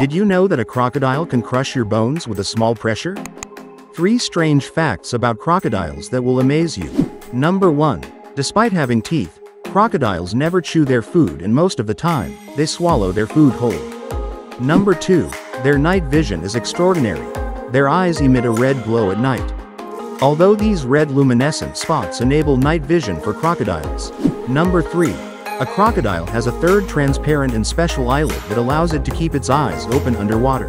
Did you know that a crocodile can crush your bones with a small pressure? Three strange facts about crocodiles that will amaze you. Number 1. Despite having teeth, crocodiles never chew their food and most of the time, they swallow their food whole. Number 2. Their night vision is extraordinary. Their eyes emit a red glow at night. Although these red luminescent spots enable night vision for crocodiles. Number 3. A crocodile has a third transparent and special eyelid that allows it to keep its eyes open underwater.